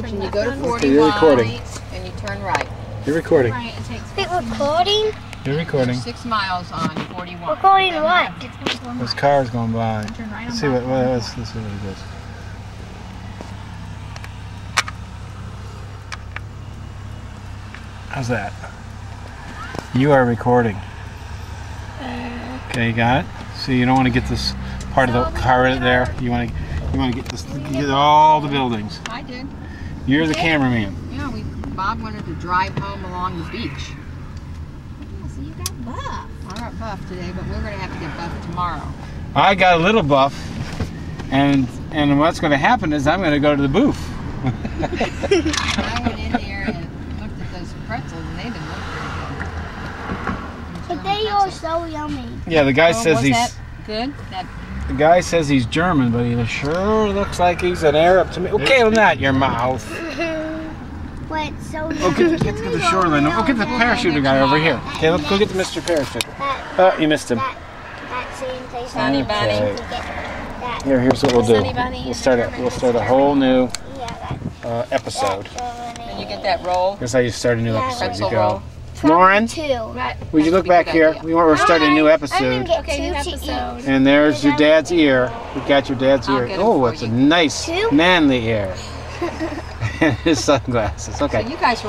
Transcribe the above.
bridge and you go to Okay, 41 you're recording. and you turn right. You're recording. Right, Wait, recording? You're recording. Six miles on 41. Recording what? It's going to There's cars going by. Turn right on Let's see what, that let's, let's see what it is. How's that? You are recording. Uh, okay, you got it. So you don't want to get this part of the car right there. You want to you want to get this get all the buildings. I did. You're the cameraman. Yeah, we Bob wanted to drive home along the beach. Oh, so you got buff. I got buff today, but we're going to have to get buff tomorrow. I got a little buff, and and what's going to happen is I'm going to go to the booth. I went in there and looked at those pretzels and they didn't look very good. But they are so yummy. yeah, the guy Oh, says he's that good? That the guy says he's German, but he sure looks like he's an Arab to me. Okay, not your mouth. Wait, so Oh, get, get to the shoreline. Oh, get the parachuter guy over here. Okay, let's go get the Mr. Parachuter. That, Oh, you missed him. that, that same place. Sunny Okay. To get that. Here, here's what we'll do. We'll start a we'll start a whole new uh, episode. and you get that roll. Here's how you start a new episode. You go. Roll. Lauren, Two. Right. would you look back here? idea. We want we're starting a new I'm gonna episode. get Okay, new two to episode. eat. And there's your dad's ear. We got your dad's ear. Oh, for it's a nice Two? manly ear. and his sunglasses. So Okay. you guys were